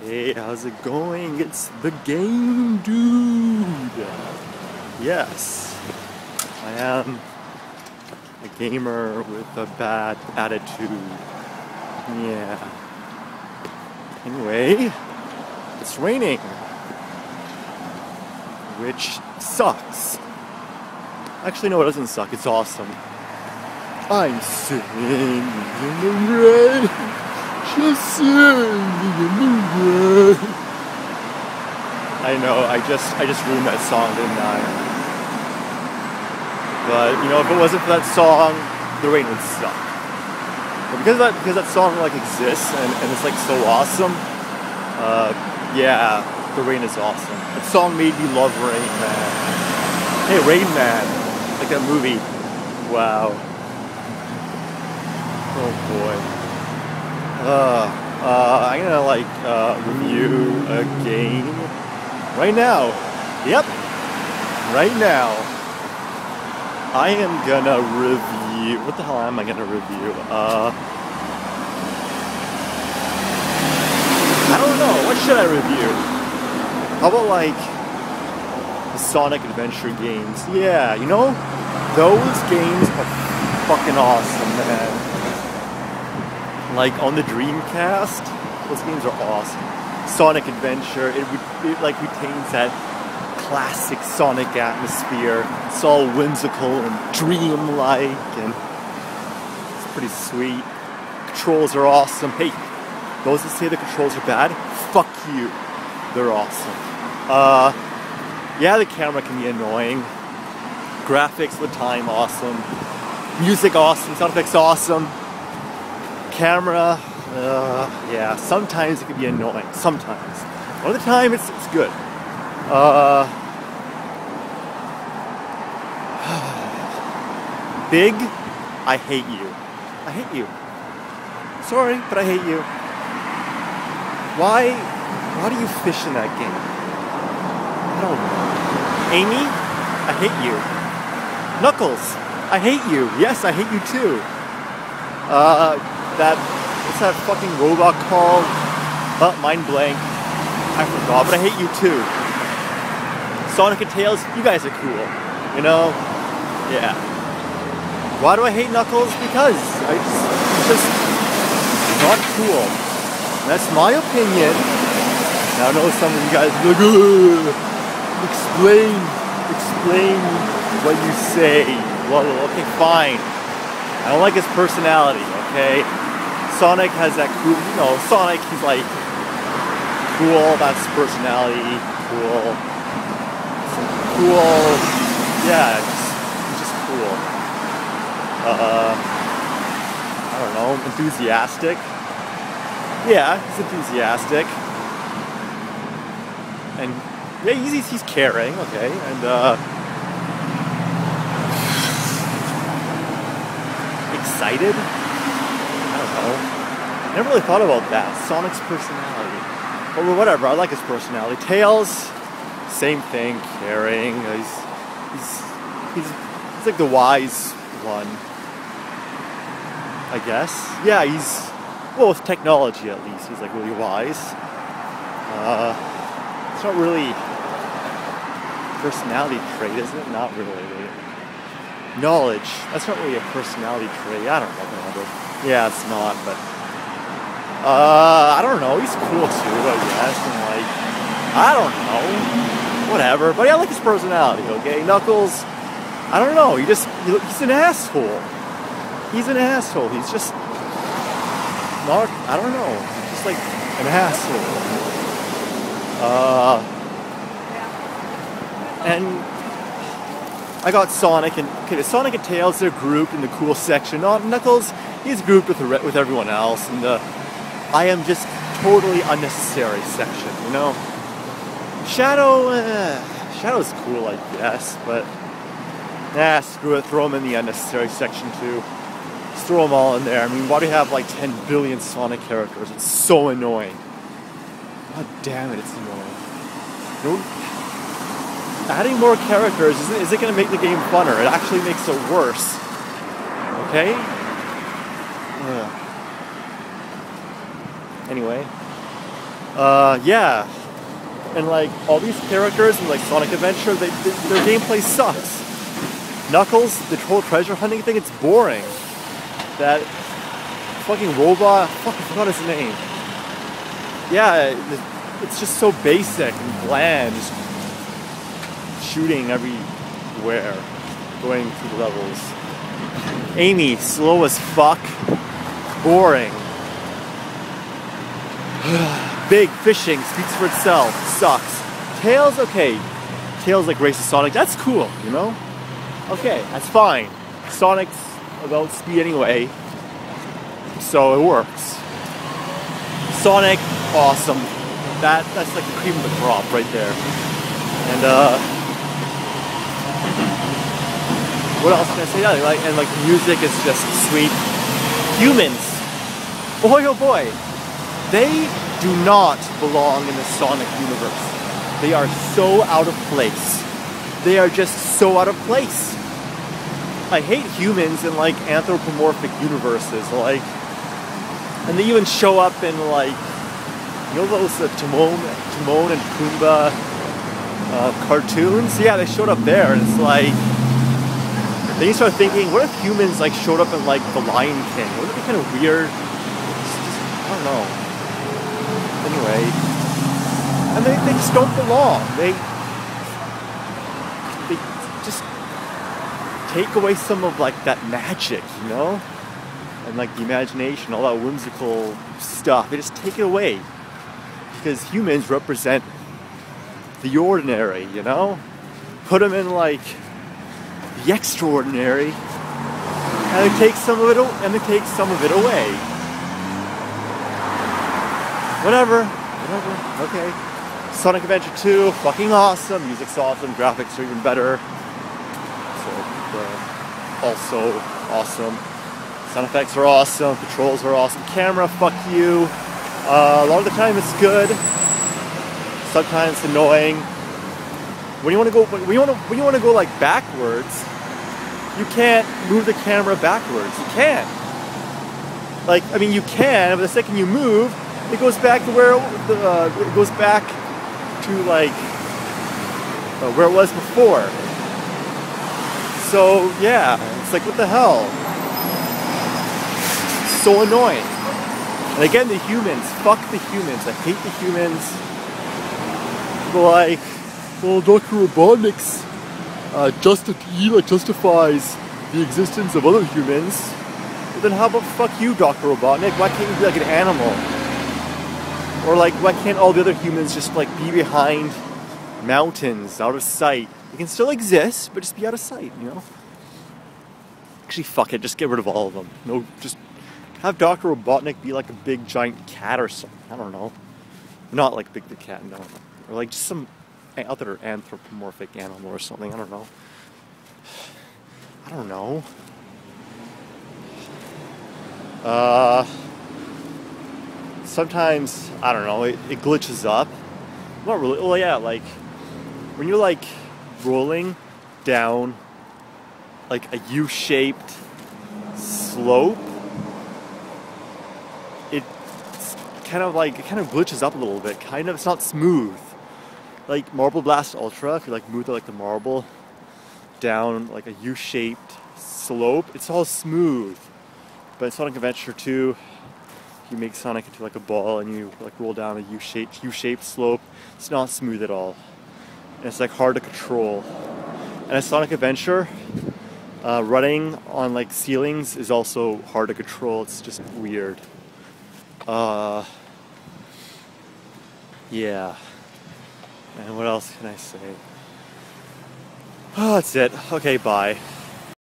Hey, how's it going? It's the game dude. Yes, I am a gamer with a bad attitude. Yeah. Anyway, it's raining, which sucks. Actually, no, it doesn't suck. It's awesome. I'm singing in the rain, I know, I just I just ruined that song, didn't I? But you know, if it wasn't for that song, the rain would suck. But because that because that song like exists and, and it's like so awesome, uh, yeah, the rain is awesome. That song made me love Rain Man. Hey, Rain Man, like that movie. Wow. Oh boy. Uh, uh, I'm gonna like uh, review a game right now. Yep, right now. I am gonna review. What the hell am I gonna review? Uh, I don't know. What should I review? How about like Sonic Adventure games? Yeah, you know, those games are fucking awesome, man. Like on the Dreamcast, those games are awesome. Sonic Adventure, it, it like retains that classic Sonic atmosphere. It's all whimsical and dreamlike, and it's pretty sweet. Controls are awesome. Hey, those that say the controls are bad, fuck you. They're awesome. Uh, yeah, the camera can be annoying. Graphics the time, awesome. Music, awesome. Sound effects, awesome. Camera, uh, yeah, sometimes it can be annoying. Sometimes. All the time, it's, it's good. Uh, big, I hate you. I hate you. Sorry, but I hate you. Why, why do you fish in that game? I don't know. Amy, I hate you. Knuckles, I hate you. Yes, I hate you too. Uh, that, what's that fucking robot called? Uh, mind blank. I forgot, but I hate you too. Sonic and Tails, you guys are cool. You know? Yeah. Why do I hate Knuckles? Because I just, it's just not cool. That's my opinion. Now I know some of you guys are like, "Ugh, explain, explain what you say. Well, okay, fine. I don't like his personality, okay? Sonic has that cool, you know, Sonic, he's like cool, that's personality, cool. Cool, yeah, just, just cool. Uh, I don't know, enthusiastic. Yeah, he's enthusiastic. And yeah, he's, he's caring, okay, and uh, excited. I. Never really thought about that. Sonic's personality. But well, whatever, I like his personality. Tails, same thing, caring. He's he's he's, he's like the wise one. I guess. Yeah, he's well with technology at least. He's like really wise. Uh, it's not really personality trait, is it? Not really. Knowledge. That's not really a personality trait. I don't know. Yeah, it's not. But uh, I don't know. He's cool too, I guess. And like, I don't know. Whatever. But I like his personality. Okay, Knuckles. I don't know. He just, he's an asshole. He's an asshole. He's just not. I don't know. Just like an asshole. Uh, and I got Sonic and okay, Sonic and Tails. They're grouped in the cool section. Not Knuckles. He's grouped with the with everyone else, and uh, I am just totally unnecessary section. You know, Shadow. Uh, Shadow's cool, I guess, but nah, screw it. Throw him in the unnecessary section too. Just throw them all in there. I mean, why do you have like 10 billion Sonic characters? It's so annoying. God damn it, it's annoying. No, adding more characters isn't, is it going to make the game funner? It actually makes it worse. Okay? Ugh. Anyway, Uh, yeah. And like all these characters in like Sonic Adventure, they, they, their gameplay sucks. Knuckles, the whole treasure hunting thing, it's boring. That fucking robot, fuck, I forgot his name. Yeah, it's just so basic and bland, just shooting everywhere, going through the levels. Amy, slow as fuck, boring. Big fishing speaks for itself, sucks. Tails, okay. Tails like races Sonic, that's cool, you know? Okay, that's fine. Sonic's about speed anyway, so it works. Sonic, awesome. That that's like the cream of the crop right there. And uh, what else can I say? Yeah, like and like music is just sweet. Humans, boy oh boy, they do not belong in the Sonic universe. They are so out of place. They are just so out of place. I hate humans in like anthropomorphic universes, like, and they even show up in like, you know those uh, Timon, Timon and Pumbaa uh, cartoons? Yeah, they showed up there, and it's like, then you start thinking, what if humans like showed up in like The Lion King? Wouldn't it be kind of weird? Just, I don't know. Anyway, and they, they just don't belong. They they just take away some of like that magic, you know? And like the imagination, all that whimsical stuff. They just take it away. Because humans represent the ordinary, you know? Put them in like the extraordinary and they take some of it and they take some of it away. Whatever, whatever, okay. Sonic Adventure 2, fucking awesome. Music's awesome, graphics are even better also awesome. Sound effects are awesome. Controls are awesome. Camera, fuck you. Uh, a lot of the time it's good. Sometimes it's annoying. When you want to go, when you want to, when you want to go like backwards, you can't move the camera backwards. You can't. Like, I mean, you can, but the second you move, it goes back to where uh, it goes back to like uh, where it was before. So yeah, it's like what the hell? So annoying. And again, the humans. Fuck the humans. I hate the humans. Like, well, Dr. Robotnik's uh, justi- justifies the existence of other humans. Then how about fuck you, Dr. Robotnik? Why can't you be like an animal? Or like, why can't all the other humans just like be behind mountains, out of sight? They can still exist, but just be out of sight, you know? Actually, fuck it, just get rid of all of them. No, just have Dr. Robotnik be like a big giant cat or something. I don't know. Not like Big the Cat, no. Or like just some other anthropomorphic animal or something. I don't know. I don't know. Uh, sometimes, I don't know, it, it glitches up. Not really. Well, yeah, like when you're like rolling down like a U-shaped slope, it's kind of like it kind of glitches up a little bit. Kind of, it's not smooth. Like Marble Blast Ultra, if you like move the, like the marble down like a U-shaped slope, it's all smooth. But it's not in Sonic Adventure 2, you make Sonic into like a ball and you like roll down a U-shaped U-shaped slope. It's not smooth at all and it's like hard to control. And a Sonic Adventure, uh, running on like ceilings is also hard to control. It's just weird. Uh, yeah. And what else can I say? Oh, that's it. Okay, bye.